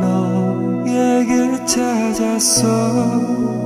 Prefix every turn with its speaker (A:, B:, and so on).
A: 너에게 찾았어.